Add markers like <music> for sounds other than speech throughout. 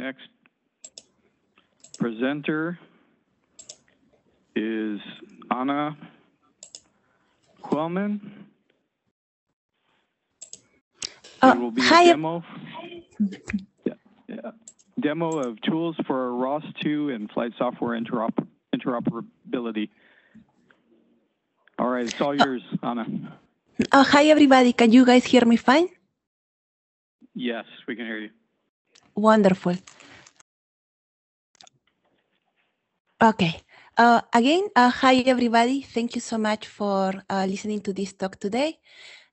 Next presenter is Ana Huaman. Uh, will be hi, a demo. Yeah, yeah. Demo of tools for ROS2 and flight software interop- interoperability. All right, it's all yours, Anna. Uh, hi, everybody. Can you guys hear me fine? Yes, we can hear you. Wonderful. Okay. Uh, again, uh, hi, everybody. Thank you so much for uh, listening to this talk today.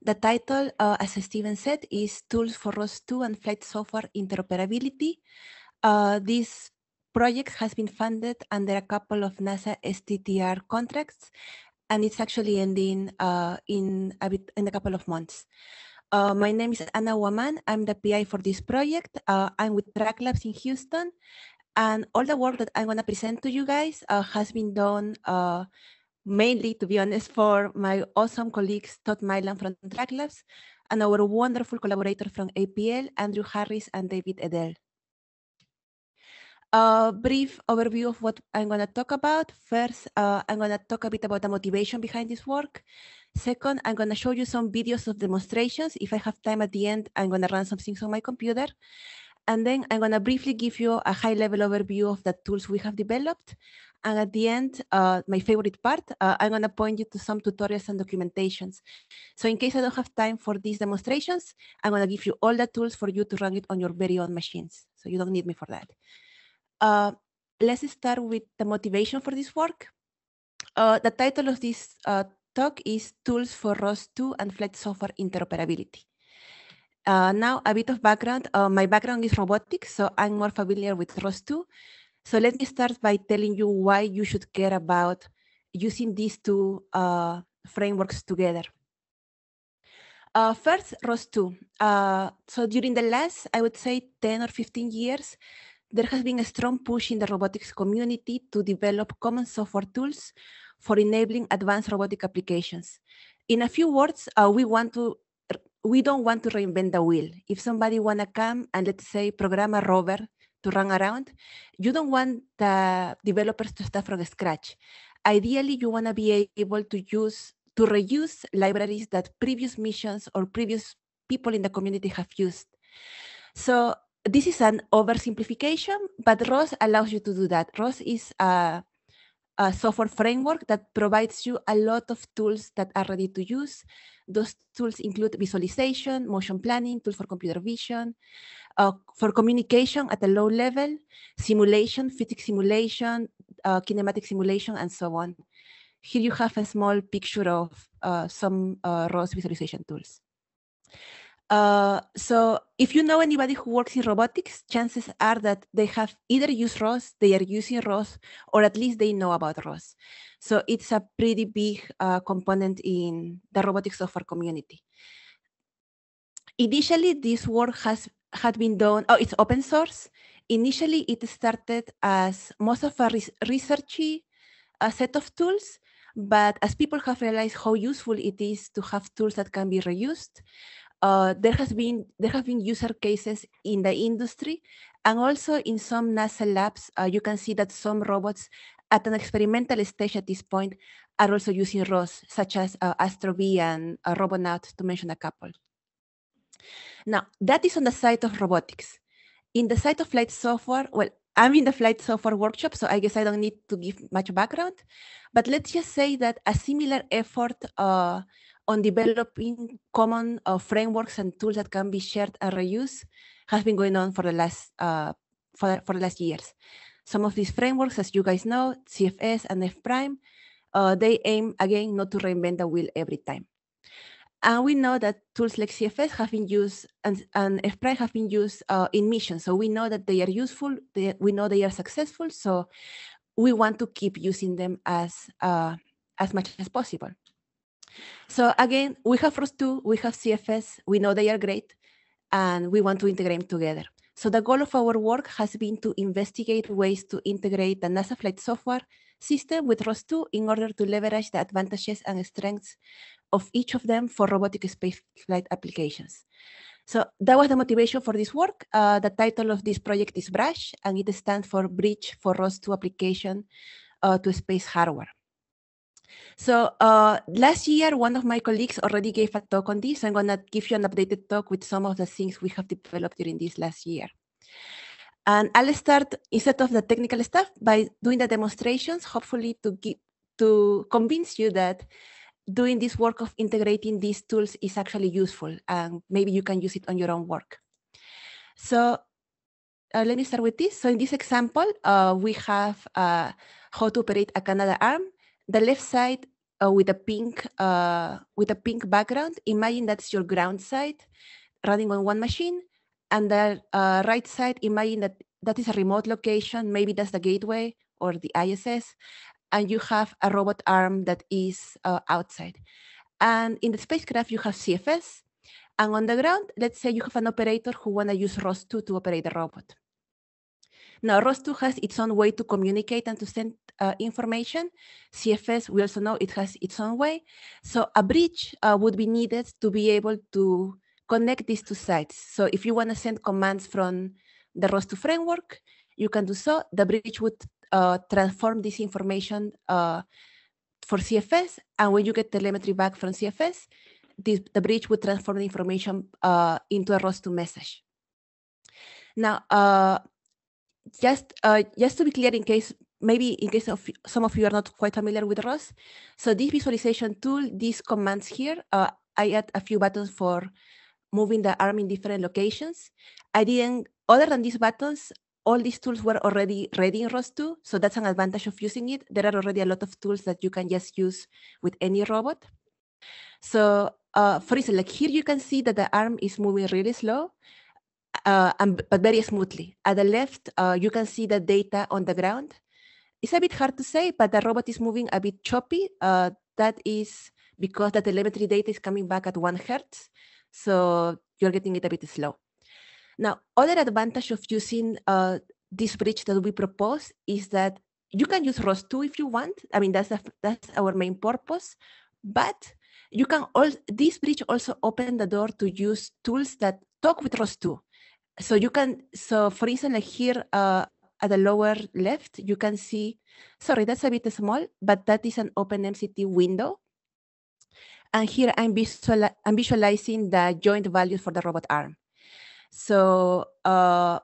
The title, uh, as Steven said, is Tools for ROS2 and Flight Software Interoperability. Uh, this project has been funded under a couple of NASA STTR contracts, and it's actually ending uh, in, a bit, in a couple of months. Uh, my name is Ana Huaman. I'm the PI for this project. Uh, I'm with TRACLabs in Houston. And all the work that I'm going to present to you guys uh, has been done uh, mainly, to be honest, for my awesome colleagues, Todd Milan from TRACLabs, and our wonderful collaborators from APL, Andrew Harris and David Edel. A brief overview of what I'm going to talk about. First, uh, I'm going to talk a bit about the motivation behind this work. Second, I'm going to show you some videos of demonstrations. If I have time at the end, I'm going to run some things on my computer. And then I'm going to briefly give you a high level overview of the tools we have developed. And at the end, uh, my favorite part, uh, I'm going to point you to some tutorials and documentations. So in case I don't have time for these demonstrations, I'm going to give you all the tools for you to run it on your very own machines. So you don't need me for that. Uh, let's start with the motivation for this work. Uh, the title of this uh, talk is Tools for ROS2 and Flight Software Interoperability. Uh, now, a bit of background. Uh, my background is robotics, so I'm more familiar with ROS2. So let me start by telling you why you should care about using these two uh, frameworks together. Uh, first, ROS2. Uh, so during the last, I would say 10 or 15 years, there has been a strong push in the robotics community to develop common software tools for enabling advanced robotic applications. In a few words, uh, we want to we don't want to reinvent the wheel. If somebody wanna come and let's say program a rover to run around, you don't want the developers to start from scratch. Ideally, you wanna be able to use to reuse libraries that previous missions or previous people in the community have used. So this is an oversimplification, but ROS allows you to do that. ROS is a, a software framework that provides you a lot of tools that are ready to use. Those tools include visualization, motion planning, tools for computer vision, uh, for communication at a low level, simulation, physics simulation, uh, kinematic simulation, and so on. Here you have a small picture of uh, some uh, ROS visualization tools. Uh, so if you know anybody who works in robotics, chances are that they have either used ROS, they are using ROS, or at least they know about ROS. So it's a pretty big uh, component in the robotics software community. Initially, this work has had been done, oh, it's open source. Initially, it started as most of a res researchy uh, set of tools, but as people have realized how useful it is to have tools that can be reused, uh, there has been there have been user cases in the industry and also in some NASA labs. Uh, you can see that some robots at an experimental stage at this point are also using ROS, such as uh, Astrobee and uh, Robonaut, to mention a couple. Now, that is on the side of robotics. In the side of flight software, well, I'm in the flight software workshop, so I guess I don't need to give much background. But let's just say that a similar effort uh, on developing common uh, frameworks and tools that can be shared and reused has been going on for the last uh, for, for the last years. Some of these frameworks, as you guys know, CFS and F prime, uh, they aim again not to reinvent the wheel every time. And we know that tools like CFS have been used and, and F prime have been used uh, in missions. So we know that they are useful. They, we know they are successful. So we want to keep using them as uh, as much as possible. So again, we have ROS2, we have CFS, we know they are great, and we want to integrate them together. So the goal of our work has been to investigate ways to integrate the NASA flight software system with ROS2 in order to leverage the advantages and strengths of each of them for robotic space flight applications. So that was the motivation for this work. Uh, the title of this project is BRASH, and it stands for Bridge for ROS2 Application uh, to Space Hardware. So uh, last year, one of my colleagues already gave a talk on this. I'm going to give you an updated talk with some of the things we have developed during this last year. And I'll start, instead of the technical stuff, by doing the demonstrations, hopefully to, get, to convince you that doing this work of integrating these tools is actually useful and maybe you can use it on your own work. So uh, let me start with this. So in this example, uh, we have uh, how to operate a Canadarm. The left side uh, with a pink uh, with a pink background. Imagine that's your ground side running on one machine, and the uh, right side. Imagine that that is a remote location. Maybe that's the gateway or the ISS, and you have a robot arm that is uh, outside. And in the spacecraft, you have CFS. And on the ground, let's say you have an operator who want to use ROS2 to operate the robot. Now, ROS2 has its own way to communicate and to send uh, information. CFS, we also know it has its own way. So a bridge uh, would be needed to be able to connect these two sites. So if you want to send commands from the ROS2 framework, you can do so. The bridge would uh, transform this information uh, for CFS. And when you get telemetry back from CFS, this, the bridge would transform the information uh, into a ROS2 message. Now, uh, just uh, just to be clear, in case maybe in case of some of you are not quite familiar with ROS, so this visualization tool, these commands here, uh, I add a few buttons for moving the arm in different locations. I didn't, other than these buttons, all these tools were already ready in ROS2, so that's an advantage of using it. There are already a lot of tools that you can just use with any robot. So uh, for instance, like here you can see that the arm is moving really slow, uh, but very smoothly. At the left, uh, you can see the data on the ground. It's a bit hard to say, but the robot is moving a bit choppy. Uh, that is because the telemetry data is coming back at one hertz. So you're getting it a bit slow. Now, other advantage of using uh, this bridge that we propose is that you can use ROS2 if you want. I mean, that's, that's our main purpose, but you can also, this bridge also open the door to use tools that talk with ROS2 so you can so for instance like here uh, at the lower left you can see sorry that's a bit small but that is an OpenMCT window. And here I'm, visual, I'm visualizing the joint values for the robot arm. So uh,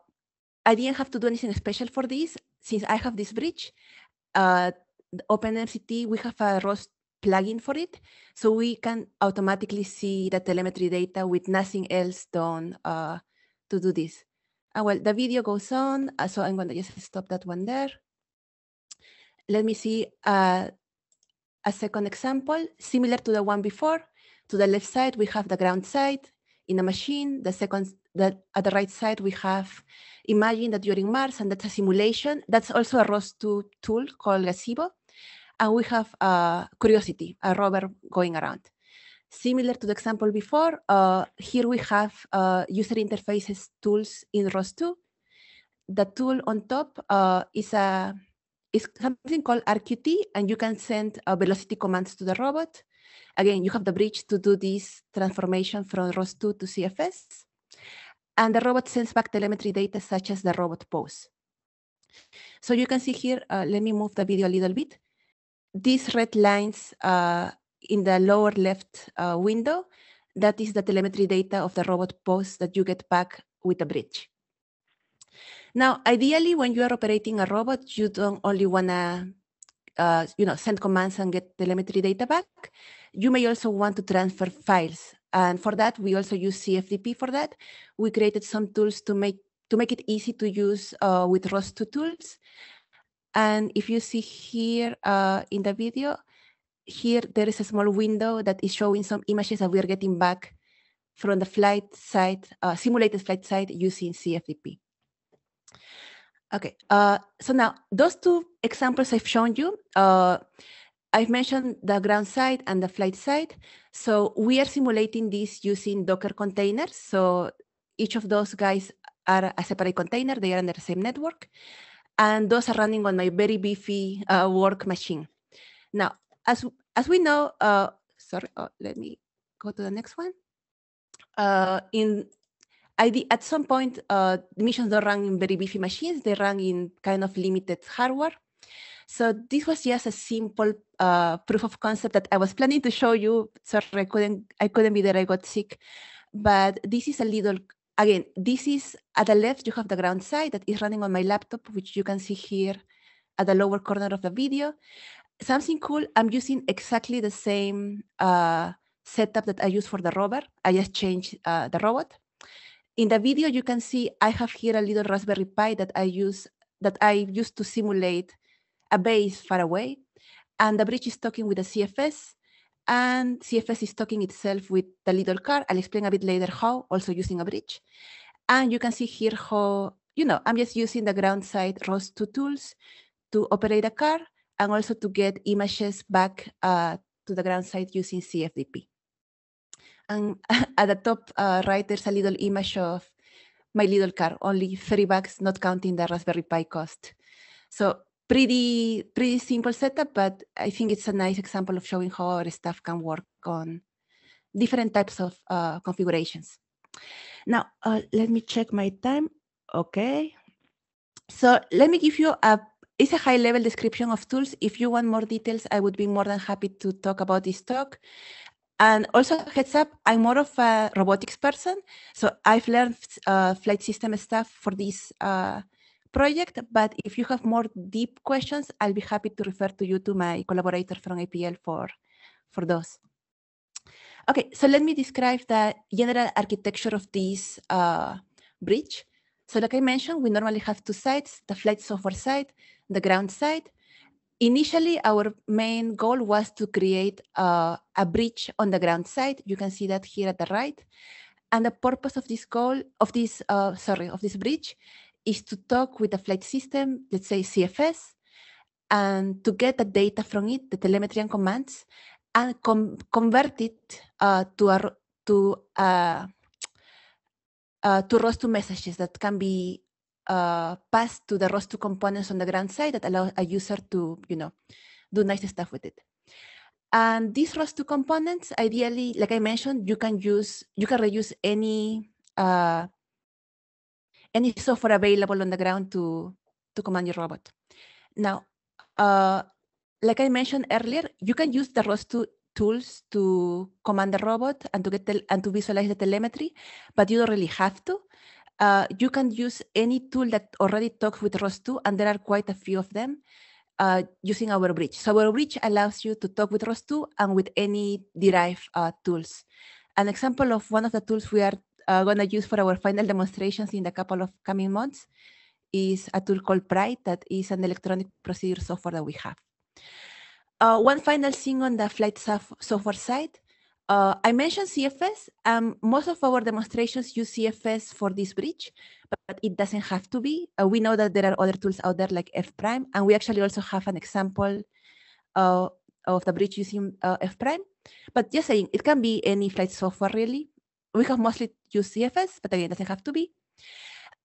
I didn't have to do anything special for this. Since I have this bridge uh, OpenMCT we have a ROS plugin for it. So we can automatically see the telemetry data with nothing else done uh, to do this. Uh, well, the video goes on, uh, so I'm going to just stop that one there. Let me see uh, a second example, similar to the one before. To the left side, we have the ground side in a machine. The second, the, at the right side, we have, imagine that you're in Mars and that's a simulation. That's also a ROS2 tool called Gazebo. And we have uh, Curiosity, a rover going around. Similar to the example before, uh, here we have uh, user interfaces tools in ROS2. The tool on top uh, is a is something called RQT, and you can send uh, velocity commands to the robot. Again, you have the bridge to do this transformation from ROS2 to CFS. And the robot sends back telemetry data such as the robot pose. So you can see here, uh, let me move the video a little bit. These red lines uh, in the lower left uh, window, that is the telemetry data of the robot pose that you get back with the bridge. Now, ideally, when you are operating a robot, you don't only want to uh, you know, send commands and get telemetry data back. You may also want to transfer files. And for that, we also use CFDP for that. We created some tools to make to make it easy to use uh, with ROS2 tools. And if you see here uh, in the video, here there is a small window that is showing some images that we are getting back from the flight side, uh, simulated flight side using CFDP. Okay, uh, so now those two examples I've shown you, uh, I've mentioned the ground side and the flight side. So we are simulating this using Docker containers. So each of those guys are a separate container. They are under the same network. And those are running on my very beefy uh, work machine. Now, as as we know, uh, sorry, oh, let me go to the next one. Uh, in I did, at some point, uh, the missions don't run in very beefy machines. They run in kind of limited hardware. So this was just a simple uh, proof of concept that I was planning to show you. Sorry, I couldn't, I couldn't be there. I got sick. But this is a little, again, this is at the left, you have the ground side that is running on my laptop, which you can see here at the lower corner of the video. Something cool, I'm using exactly the same uh, setup that I use for the rover. I just changed uh, the robot. In the video, you can see I have here a little Raspberry Pi that I use that I used to simulate a base far away. And the bridge is talking with the CFS and CFS is talking itself with the little car. I'll explain a bit later how, also using a bridge. And you can see here how, you know, I'm just using the ground side ROS2 tools to operate a car and also to get images back uh, to the ground site using CFDP. And <laughs> at the top uh, right, there's a little image of my little car, only 30 bucks, not counting the Raspberry Pi cost. So pretty pretty simple setup, but I think it's a nice example of showing how our staff can work on different types of uh, configurations. Now, uh, let me check my time. Okay. So let me give you a, it's a high level description of tools. If you want more details, I would be more than happy to talk about this talk. And also heads up, I'm more of a robotics person. So I've learned uh, flight system stuff for this uh, project, but if you have more deep questions, I'll be happy to refer to you to my collaborator from APL for, for those. Okay, so let me describe the general architecture of this uh, bridge. So like I mentioned, we normally have two sides, the flight software side, the ground side. Initially, our main goal was to create a bridge on the ground side. You can see that here at the right. And the purpose of this goal, of this, uh, sorry, of this bridge is to talk with the flight system, let's say CFS, and to get the data from it, the telemetry and commands, and com convert it uh, to a to uh, uh, to ROS2 messages that can be uh, passed to the ROS2 components on the ground side that allow a user to, you know, do nice stuff with it. And these ROS2 components, ideally, like I mentioned, you can use, you can reuse any uh, any software available on the ground to, to command your robot. Now, uh, like I mentioned earlier, you can use the ROS2 tools to command the robot and to get and to visualize the telemetry, but you don't really have to. Uh, you can use any tool that already talks with ROS2, and there are quite a few of them uh, using our bridge. So our bridge allows you to talk with ROS2 and with any derived uh, tools. An example of one of the tools we are uh, going to use for our final demonstrations in a couple of coming months is a tool called Pride that is an electronic procedure software that we have. Uh, one final thing on the flight software side. Uh, I mentioned CFS. Um, most of our demonstrations use CFS for this bridge, but it doesn't have to be. Uh, we know that there are other tools out there like F prime, and we actually also have an example uh, of the bridge using uh, F prime. But just saying, it can be any flight software really we have mostly used CFS, but again, it doesn't have to be.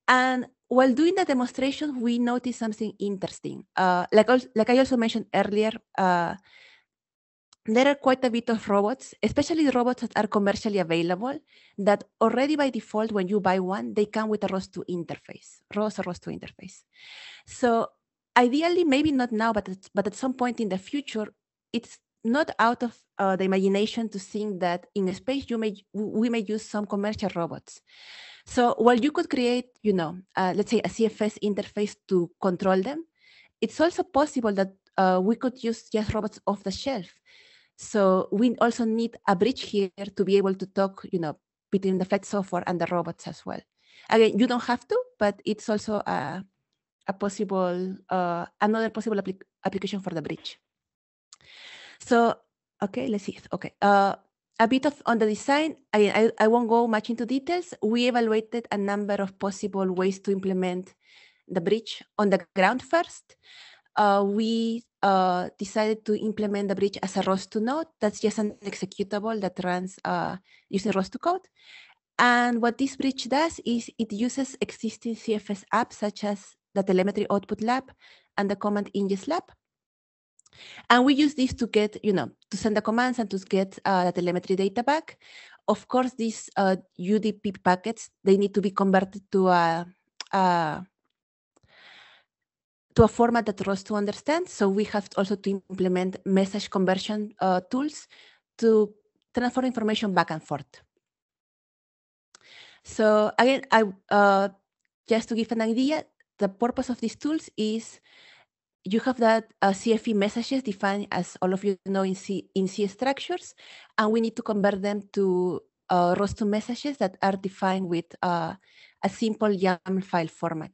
And while doing the demonstration, we noticed something interesting. Uh, like, like I also mentioned earlier, uh, there are quite a bit of robots, especially robots that are commercially available, that already by default, when you buy one, they come with a ROS2 interface, ROS or ROS2 interface. So ideally, maybe not now, but, but at some point in the future, it's not out of uh, the imagination to think that in space you may we may use some commercial robots. So while you could create, you know, uh, let's say a CFS interface to control them, it's also possible that uh, we could use just robots off the shelf. So we also need a bridge here to be able to talk, you know, between the flight software and the robots as well. Again, you don't have to, but it's also a, a possible, uh, another possible applic application for the bridge. So, okay, let's see. Okay. Uh, a bit of on the design, I, I, I won't go much into details. We evaluated a number of possible ways to implement the bridge on the ground first. Uh, we uh, decided to implement the bridge as a ROS2 node. That's just an executable that runs uh, using ROS2 code. And what this bridge does is it uses existing CFS apps such as the telemetry output lab and the command ingest lab and we use this to get, you know, to send the commands and to get uh, the telemetry data back. of course, these uh, UDP packets, they need to be converted to a, a to a format that ROS2 understands. So we have also to implement message conversion uh, tools to transfer information back and forth. So again, I uh, just to give an idea, the purpose of these tools is you have that uh, CFE messages defined as all of you know in C, in C structures, and we need to convert them to uh, ROS2 messages that are defined with uh, a simple YAML file format.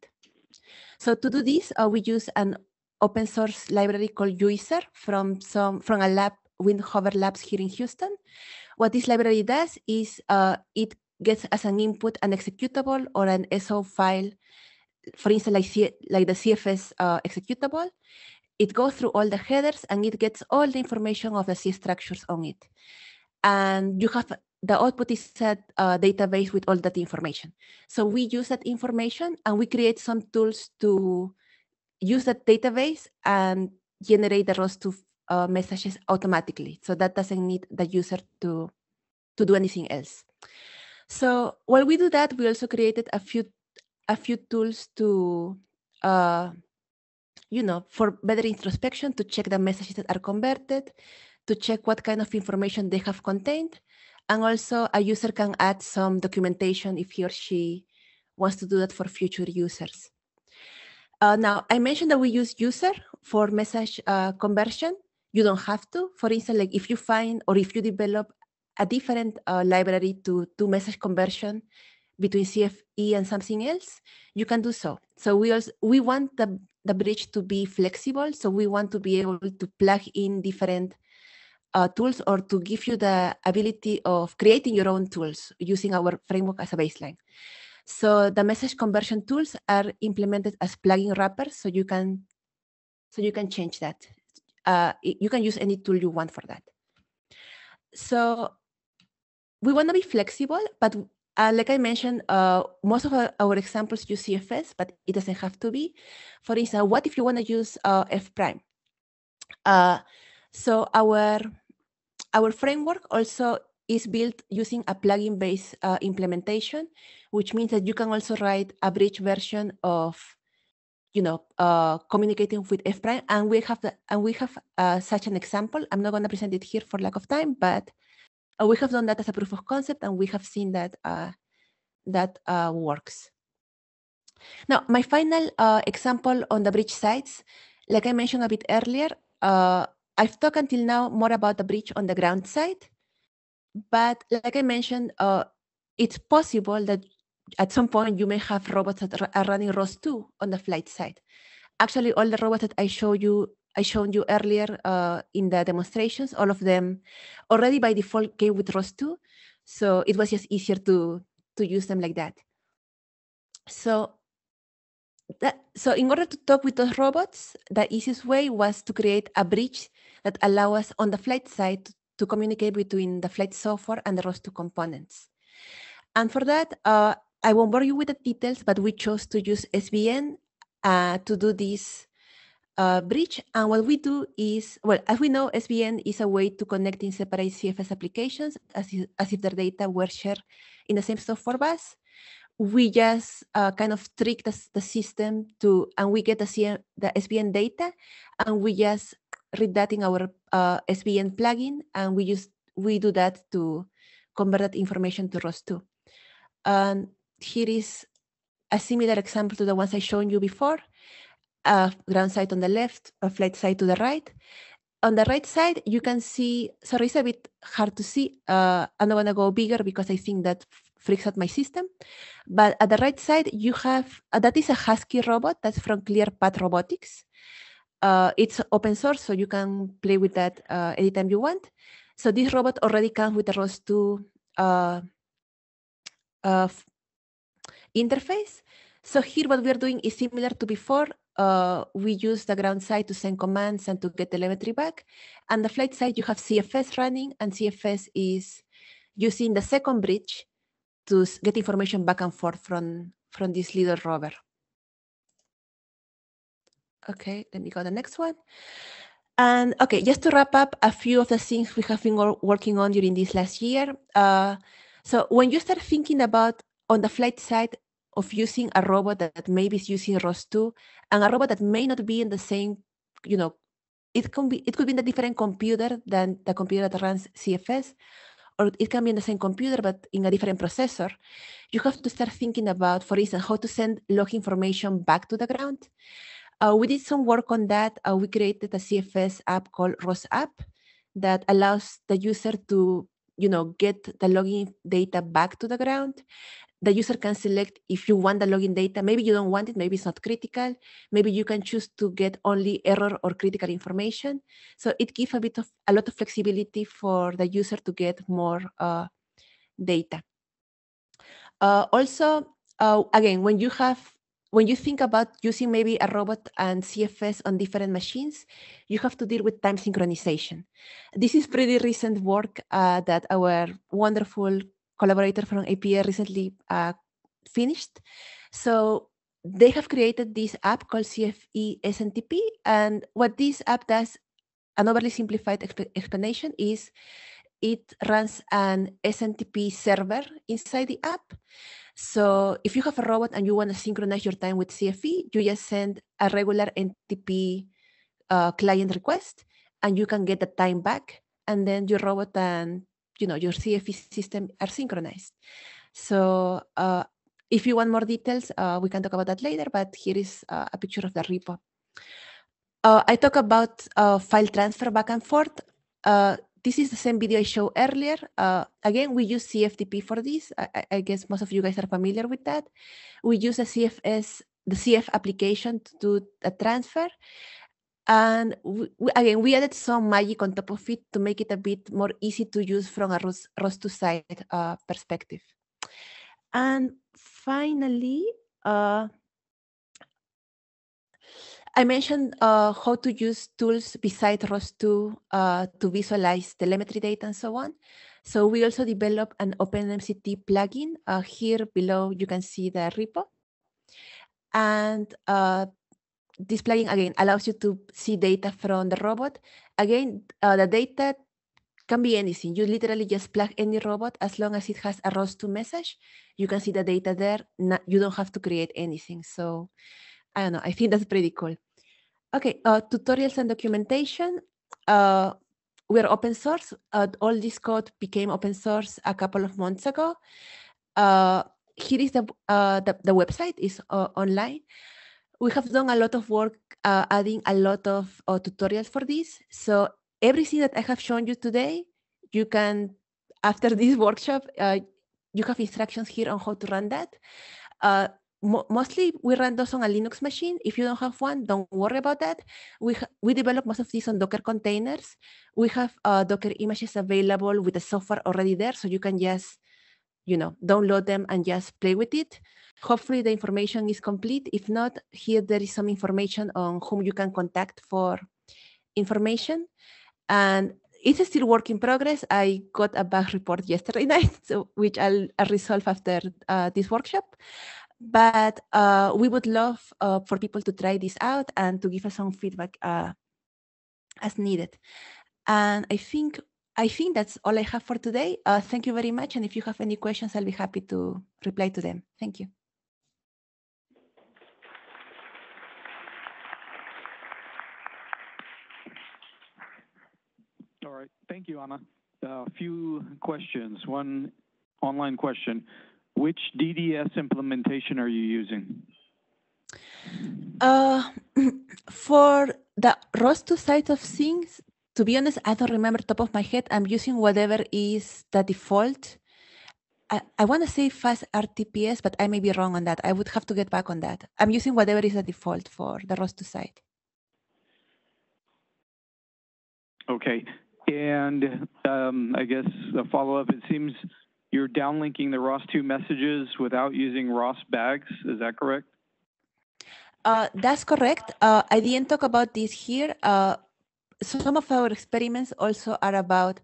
So to do this, uh, we use an open source library called Juicer from some from a lab, Windhover Labs here in Houston. What this library does is uh, it gets as an input an executable or an SO file for instance, like, C like the CFS uh, executable, it goes through all the headers and it gets all the information of the C structures on it. And you have the output is a uh, database with all that information. So we use that information and we create some tools to use that database and generate the ROS2 uh, messages automatically. So that doesn't need the user to, to do anything else. So while we do that, we also created a few a few tools to, uh, you know, for better introspection, to check the messages that are converted, to check what kind of information they have contained. And also a Juicer can add some documentation if he or she wants to do that for future users. Uh, now, I mentioned that we use user for message uh, conversion. You don't have to. For instance, like if you find or if you develop a different uh, library to do message conversion, between CFE and something else, you can do so. So we also we want the, the bridge to be flexible. So we want to be able to plug in different uh, tools or to give you the ability of creating your own tools using our framework as a baseline. So the message conversion tools are implemented as plugin wrappers, so you can so you can change that. Uh, you can use any tool you want for that. So we want to be flexible, but uh, like I mentioned, uh, most of our, our, examples use CFS, but it doesn't have to be. For instance, what if you want to use uh, F prime? Uh, so our our framework also is built using a plugin-based uh, implementation, which means that you can also write a bridge version of, you know, uh, communicating with F prime, and we have the, and we have such an example. I'm not going to present it here for lack of time, but uh, we have done that as a proof of concept and we have seen that uh, that uh, works. Now, my final uh, example on the bridge sites, like I mentioned a bit earlier, uh, I've talked until now more about the bridge on the ground side, but like I mentioned, uh, it's possible that at some point you may have robots that are running ROS2 on the flight side. Actually, all the robots that I show you I showed you earlier uh, in the demonstrations, all of them already by default came with ROS2. So it was just easier to, to use them like that. So that, so in order to talk with those robots, the easiest way was to create a bridge that allow us on the flight side to communicate between the flight software and the ROS2 components. And for that, uh, I won't bore you with the details, but we chose to use SBN uh, to do this uh, bridge. And what we do is, well, as we know, SBN is a way to connect in separate CFS applications as if, as if their data were shared in the same software bus. We just uh, kind of trick the, the, system to, and we get the, CM, the SBN data, and we just read that in our uh, SBN plugin, and we just we do that to convert that information to ROS2. And here is a similar example to the ones I showed you before a ground side on the left, a flight side to the right. On the right side, you can see, sorry, it's a bit hard to see. Uh, I'm not gonna go bigger because I think that freaks out my system. But at the right side, you have, uh, that is a Husky robot that's from ClearPath Robotics. Uh, it's open source, so you can play with that uh, anytime you want. So this robot already comes with a ROS2 uh, uh, interface. So here what we're doing is similar to before uh, we use the ground side to send commands and to get telemetry back. And the flight side, you have CFS running, and CFS is using the second bridge to get information back and forth from, from this little rover. Okay, let me go to the next one. And okay, just to wrap up a few of the things we have been working on during this last year. Uh, So when you start thinking about on the flight side of using a robot that maybe is using ROS2 and a robot that may not be in the same, you know, it can be it could be in a different computer than the computer that runs CFS, or it can be in the same computer but in a different processor. You have to start thinking about, for instance, how to send log information back to the ground. Uh, we did some work on that. Uh, we created a CFS app called ROS app that allows the user to, you know, get the login data back to the ground the user can select if you want the login data. Maybe you don't want it, maybe it's not critical. Maybe you can choose to get only error or critical information. So it gives a bit of a lot of flexibility for the user to get more uh, data. Uh, also, uh, again, when you have when you think about using maybe a robot and CFS on different machines, you have to deal with time synchronization. This is pretty recent work uh, that our wonderful collaborator from APL recently uh, finished. So they have created this app called CFE SNTP. And what this app does, an overly simplified exp explanation, is it runs an SNTP server inside the app. So if you have a robot and you want to synchronize your time with CFE, you just send a regular NTP uh, client request and you can get the time back. And then your robot and you know, your CFE system are synchronized. So uh, if you want more details, uh, we can talk about that later, but here is uh, a picture of the repo. Uh, I talk about uh, file transfer back and forth. Uh, this is the same video I showed earlier. again, we use CFDP for this. I, I, guess most of you guys are familiar with that. We use a CFS, the CF application to do a transfer. And we, again, we added some magic on top of it to make it a bit more easy to use from a ROS, ROS2 side uh, perspective. And finally, uh, I mentioned uh, how to use tools besides ROS2 uh, to visualize telemetry data and so on. So we also developed an OpenMCT plugin. Uh, here below, you can see the repo. And uh, this plugin again allows you to see data from the robot. Again, uh, the data can be anything. You literally just plug any robot as long as it has a ROS2 message. You can see the data there. You don't have to create anything. So I don't know. I think that's pretty cool. Okay, uh, tutorials and documentation. Uh, we're open source. Uh, all this code became open source a couple of months ago. Uh, here is the, uh, the, the website is uh, online we have done a lot of work adding a lot of tutorials for this. So everything that I have shown you today, you can, after this <laughs> workshop, you have instructions here on how to run that. Mo mostly we run those on a Linux machine. If you don't have one, don't worry about that. We, we develop most of these on Docker containers. We have uh, Docker images available with the software already there, so you can just, you know, download them and just play with it. Hopefully the information is complete. If not, here there is some information on whom you can contact for information. And it's still work in progress. I got a bug report <laughs> yesterday night, so, which I'll, I'll resolve after uh, this workshop. But uh, we would love uh, for people to try this out and to give us some feedback uh, as needed. And I think I think that's all I have for today. Uh, thank you very much. And if you have any questions, I'll be happy to reply to them. Thank you. All right. Thank you, Ana. A few questions. One online question. Which DDS implementation are you using? Uh, <clears throat> for the ROS2 side of things, to be honest, I don't remember top of my head. I'm using whatever is the default. I, I want to say fast RTPS, but I may be wrong on that. I would have to get back on that. I'm using whatever is the default for the ROS2 side. Okay. And um, I guess a follow-up, it seems you're downlinking the ROS2 messages without using ROS bags. Is that correct? Uh, that's correct. Uh, I didn't talk about this here. Uh, some of our experiments also are about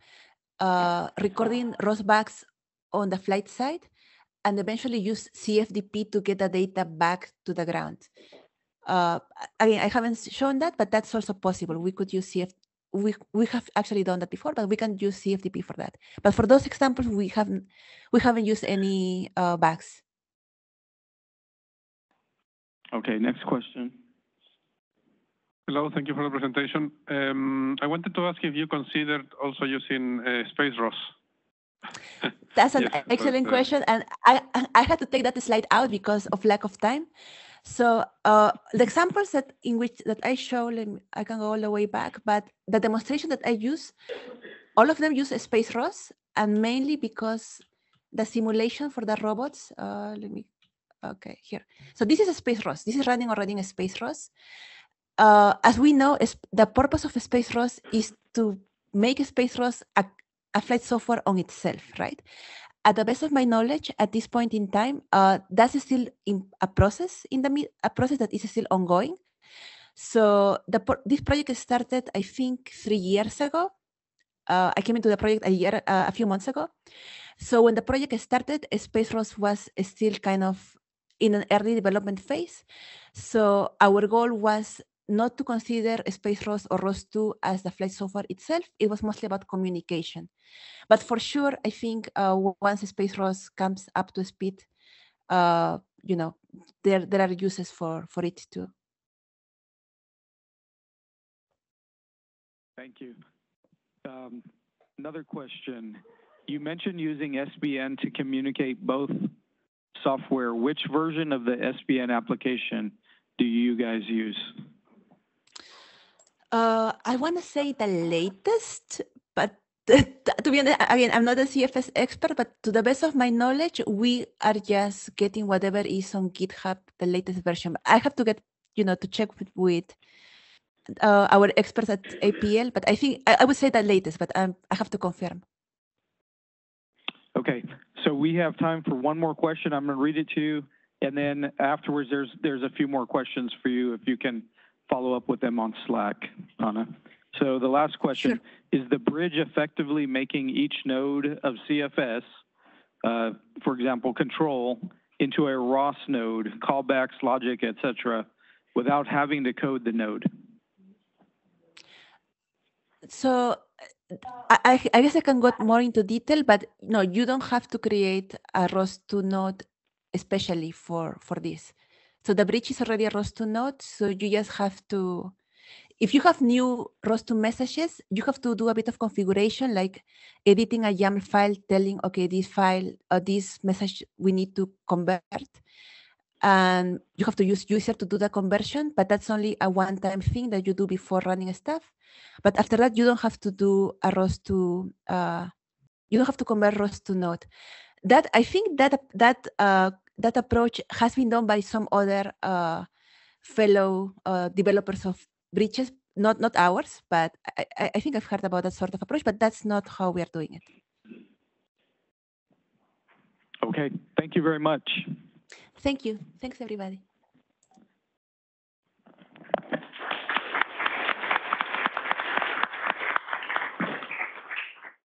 uh, recording ROS bags on the flight side and eventually use CFDP to get the data back to the ground. Uh, again, I haven't shown that, but that's also possible. We could use CF, we we have actually done that before, but we can use CFDP for that. But for those examples, we haven't we haven't used any uh, bags. Okay, next question. Hello, thank you for the presentation. Um, I wanted to ask if you considered also using uh, Space ROS. That's an <laughs> Yes, excellent but, uh, question, and I I had to take that slide out because of lack of time. So uh, the examples that in which that I show, me, I can go all the way back, but the demonstration that I use, all of them use Space ROS, and mainly because the simulation for the robots. Uh, let me, okay, here. So this is a Space ROS. This is running already in Space ROS. Uh, as we know, the purpose of Space ROS is to make Space ROS a, a flight software on itself, right? At the best of my knowledge, at this point in time, uh, that's still in a process in the a process that is still ongoing. So the this project started, I think, three years ago. Uh, I came into the project a year, uh, a few months ago. So when the project started, Space ROS was still kind of in an early development phase. So our goal was not to consider Space ROS or ROS2 as the flight software itself. It was mostly about communication. But for sure, I think uh, once Space ROS comes up to speed, uh, you know, there there are uses for for it too. Thank you. Um, Another question. You mentioned using SBN to communicate both software. Which version of the SBN application do you guys use? Uh, I want to say the latest, but <laughs> to be honest, again, I'm not a CFS expert, but to the best of my knowledge, we are just getting whatever is on GitHub, the latest version. I have to get, you know, to check with, with uh, our experts at APL, but I think I, I would say the latest, but um, I have to confirm. Okay, so we have time for one more question. I'm going to read it to you, and then afterwards, there's there's a few more questions for you if you can follow up with them on Slack, Ana. So the last question is: the bridge effectively making each node of CFS, uh, for example, control, into a ROS node, callbacks, logic, etc., without having to code the node? So I, I I guess I can go more into detail, but no, you don't have to create a ROS2 node especially for, for this. So the bridge is already a ROS2 node, so you just have to, if you have new ROS2 messages, you have to do a bit of configuration, like editing a YAML file, telling, okay, this file, uh, this message we need to convert. And you have to use Juicer to do the conversion, but that's only a one-time thing that you do before running stuff. But after that, you don't have to do a ROS2, uh, you don't have to convert ROS2 node. That I think that that uh, that approach has been done by some other uh, fellow uh, developers of bridges, not not ours, but I, I I think I've heard about that sort of approach, but that's not how we are doing it. Okay, thank you very much. Thank you. Thanks, everybody.